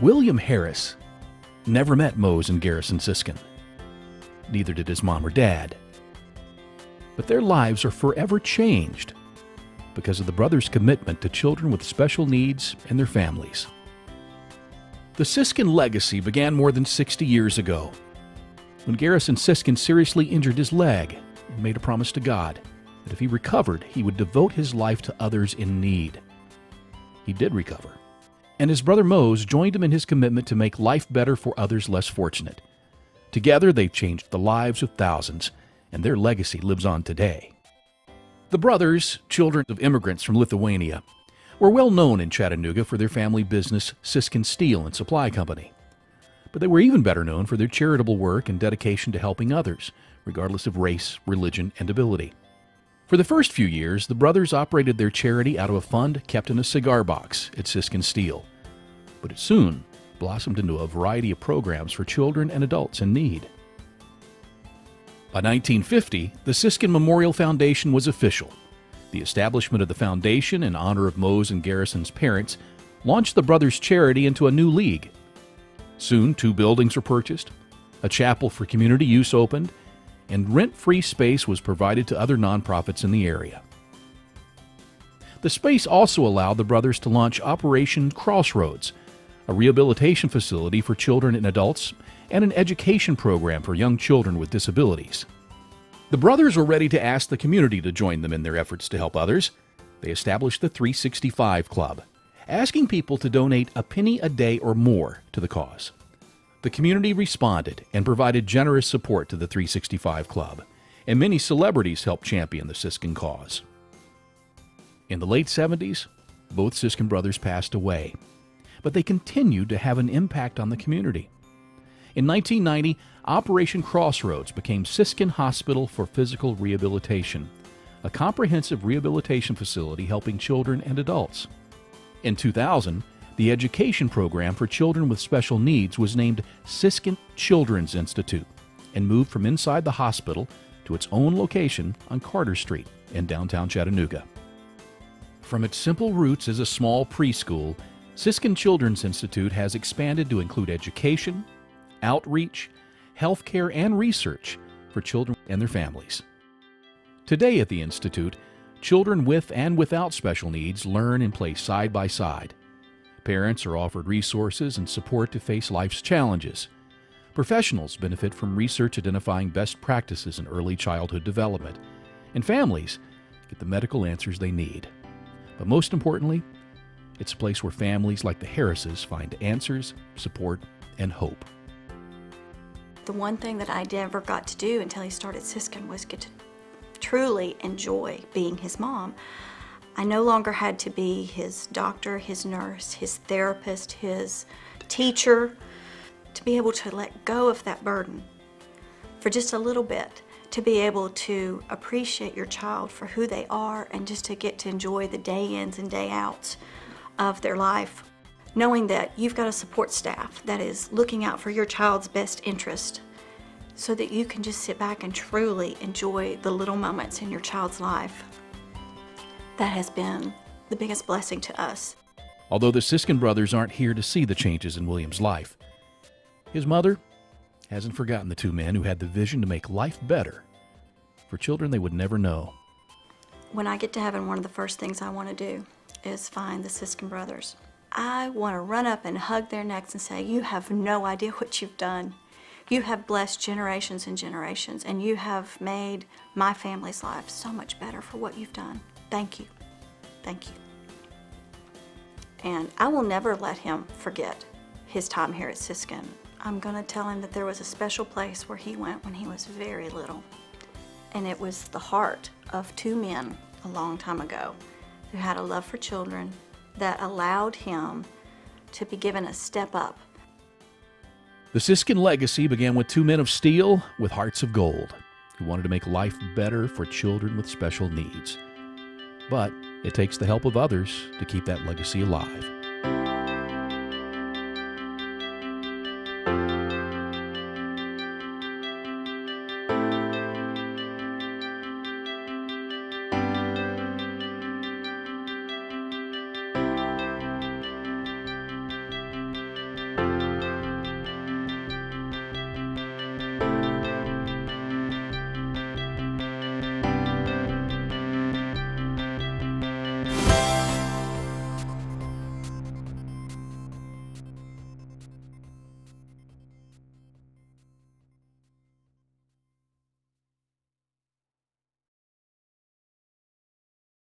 William Harris never met Mose and Garrison Siskin. Neither did his mom or dad. But their lives are forever changed because of the brothers' commitment to children with special needs and their families. The Siskin legacy began more than 60 years ago when Garrison Siskin seriously injured his leg and made a promise to God that if he recovered, he would devote his life to others in need. He did recover, and his brother Mose joined him in his commitment to make life better for others less fortunate. Together, they've changed the lives of thousands, and their legacy lives on today. The brothers, children of immigrants from Lithuania, were well known in Chattanooga for their family business, Siskin Steel and Supply Company. But they were even better known for their charitable work and dedication to helping others, regardless of race, religion, and ability. For the first few years, the brothers operated their charity out of a fund kept in a cigar box at Siskin Steel. But it soon blossomed into a variety of programs for children and adults in need. By 1950, the Siskin Memorial Foundation was official. The establishment of the foundation in honor of Mose and Garrison's parents launched the brothers' charity into a new league. Soon, two buildings were purchased, a chapel for community use opened, and rent free space was provided to other nonprofits in the area. The space also allowed the brothers to launch Operation Crossroads, a rehabilitation facility for children and adults and an education program for young children with disabilities. The brothers were ready to ask the community to join them in their efforts to help others. They established the 365 Club, asking people to donate a penny a day or more to the cause. The community responded and provided generous support to the 365 Club, and many celebrities helped champion the Siskin cause. In the late 70s, both Siskin brothers passed away, but they continued to have an impact on the community. In 1990, Operation Crossroads became Siskin Hospital for Physical Rehabilitation, a comprehensive rehabilitation facility helping children and adults. In 2000, the education program for children with special needs was named Siskin Children's Institute and moved from inside the hospital to its own location on Carter Street in downtown Chattanooga. From its simple roots as a small preschool, Siskin Children's Institute has expanded to include education, outreach, healthcare, and research for children and their families. Today at the Institute, children with and without special needs learn and play side by side. Parents are offered resources and support to face life's challenges. Professionals benefit from research identifying best practices in early childhood development. And families get the medical answers they need. But most importantly, it's a place where families like the Harrises find answers, support, and hope. The one thing that I never got to do until he started Siskin was get to truly enjoy being his mom. I no longer had to be his doctor, his nurse, his therapist, his teacher, to be able to let go of that burden for just a little bit, to be able to appreciate your child for who they are and just to get to enjoy the day ins and day outs of their life knowing that you've got a support staff that is looking out for your child's best interest so that you can just sit back and truly enjoy the little moments in your child's life. That has been the biggest blessing to us. Although the Siskin brothers aren't here to see the changes in William's life, his mother hasn't forgotten the two men who had the vision to make life better for children they would never know. When I get to heaven, one of the first things I want to do is find the Siskin brothers. I want to run up and hug their necks and say, You have no idea what you've done. You have blessed generations and generations, and you have made my family's life so much better for what you've done. Thank you. Thank you. And I will never let him forget his time here at Siskin. I'm going to tell him that there was a special place where he went when he was very little. And it was the heart of two men a long time ago who had a love for children that allowed him to be given a step up. The Siskin legacy began with two men of steel with hearts of gold who wanted to make life better for children with special needs. But it takes the help of others to keep that legacy alive.